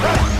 啊